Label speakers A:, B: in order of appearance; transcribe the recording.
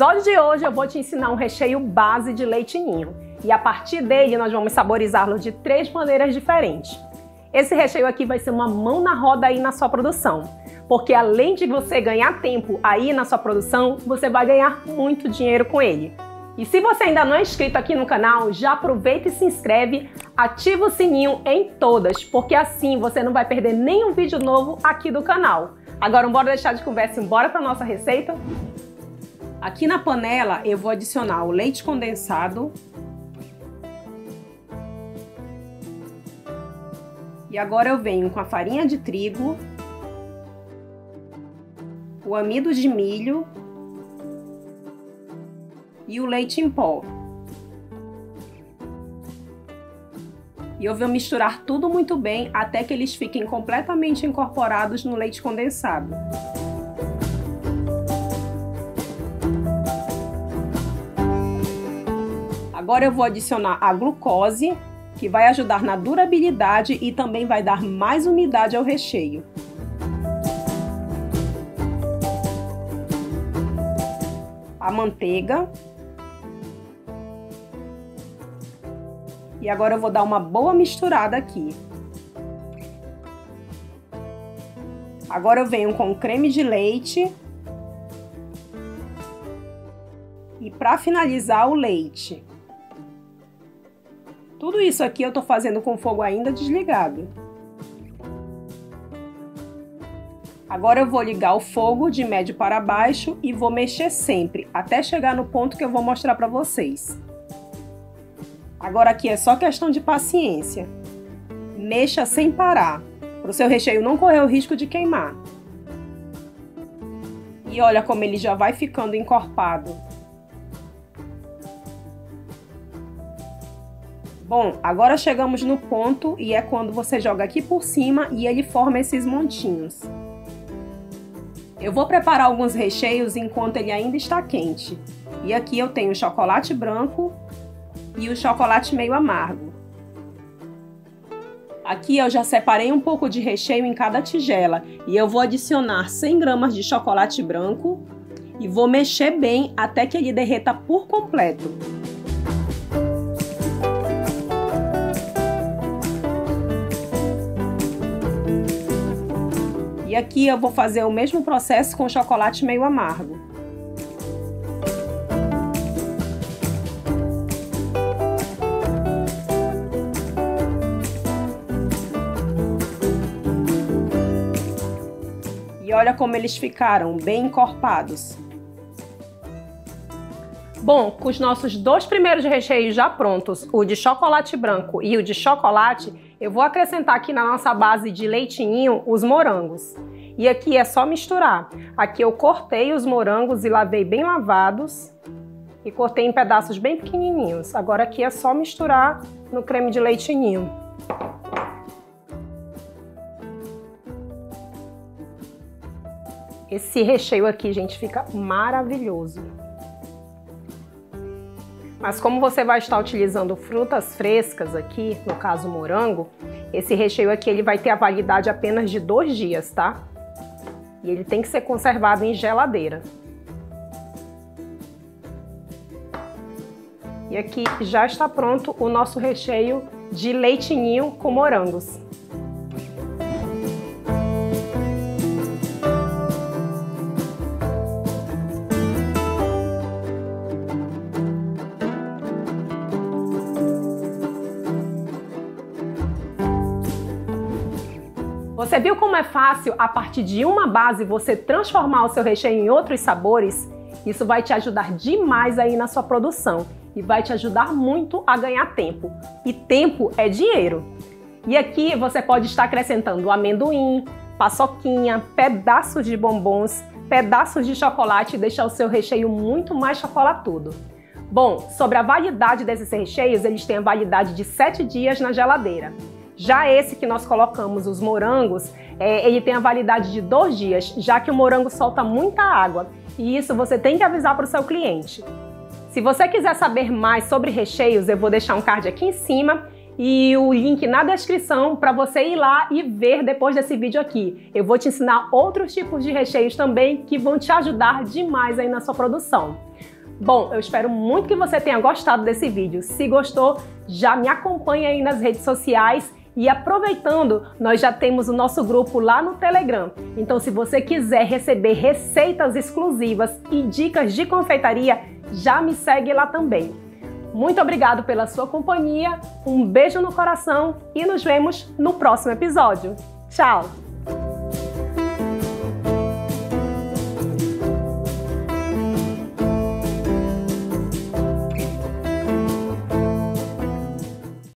A: episódio de hoje eu vou te ensinar um recheio base de leite ninho e a partir dele nós vamos saborizá-lo de três maneiras diferentes. Esse recheio aqui vai ser uma mão na roda aí na sua produção, porque além de você ganhar tempo aí na sua produção, você vai ganhar muito dinheiro com ele. E se você ainda não é inscrito aqui no canal, já aproveita e se inscreve, ativa o sininho em todas, porque assim você não vai perder nenhum vídeo novo aqui do canal. Agora, bora deixar de conversa e bora para nossa receita? Aqui na panela eu vou adicionar o leite condensado. E agora eu venho com a farinha de trigo, o amido de milho e o leite em pó. E eu vou misturar tudo muito bem até que eles fiquem completamente incorporados no leite condensado. Agora eu vou adicionar a glucose, que vai ajudar na durabilidade e também vai dar mais umidade ao recheio. Manteiga. E agora eu vou dar uma boa misturada aqui. Agora eu venho com creme de leite. E para finalizar o leite. Tudo isso aqui eu tô fazendo com o fogo ainda desligado. Agora eu vou ligar o fogo de médio para baixo e vou mexer sempre, até chegar no ponto que eu vou mostrar para vocês. Agora aqui é só questão de paciência. Mexa sem parar, para o seu recheio não correr o risco de queimar. E olha como ele já vai ficando encorpado. Bom, agora chegamos no ponto e é quando você joga aqui por cima e ele forma esses montinhos. Eu vou preparar alguns recheios enquanto ele ainda está quente. E aqui eu tenho o chocolate branco e o chocolate meio amargo. Aqui eu já separei um pouco de recheio em cada tigela e eu vou adicionar 100 gramas de chocolate branco e vou mexer bem até que ele derreta por completo. E aqui eu vou fazer o mesmo processo com chocolate meio amargo. E olha como eles ficaram, bem encorpados. Bom, com os nossos dois primeiros recheios já prontos, o de chocolate branco e o de chocolate, eu vou acrescentar aqui na nossa base de leitinho os morangos. E aqui é só misturar. Aqui eu cortei os morangos e lavei bem lavados e cortei em pedaços bem pequenininhos. Agora aqui é só misturar no creme de leitinho. Esse recheio aqui, gente, fica maravilhoso. Mas como você vai estar utilizando frutas frescas aqui, no caso morango, esse recheio aqui ele vai ter a validade apenas de dois dias, tá? E ele tem que ser conservado em geladeira. E aqui já está pronto o nosso recheio de leitinho com morangos. Você viu como é fácil, a partir de uma base, você transformar o seu recheio em outros sabores? Isso vai te ajudar demais aí na sua produção e vai te ajudar muito a ganhar tempo. E tempo é dinheiro. E aqui você pode estar acrescentando amendoim, paçoquinha, pedaços de bombons, pedaços de chocolate e deixar o seu recheio muito mais chocolatudo. Bom, sobre a validade desses recheios, eles têm a validade de 7 dias na geladeira. Já esse que nós colocamos, os morangos, é, ele tem a validade de dois dias, já que o morango solta muita água. e isso você tem que avisar para o seu cliente. Se você quiser saber mais sobre recheios, eu vou deixar um card aqui em cima e o link na descrição para você ir lá e ver depois desse vídeo aqui. Eu vou te ensinar outros tipos de recheios também que vão te ajudar demais aí na sua produção. Bom, eu espero muito que você tenha gostado desse vídeo. Se gostou, já me acompanha aí nas redes sociais e aproveitando, nós já temos o nosso grupo lá no Telegram. Então, se você quiser receber receitas exclusivas e dicas de confeitaria, já me segue lá também. Muito obrigado pela sua companhia, um beijo no coração e nos vemos no próximo episódio. Tchau!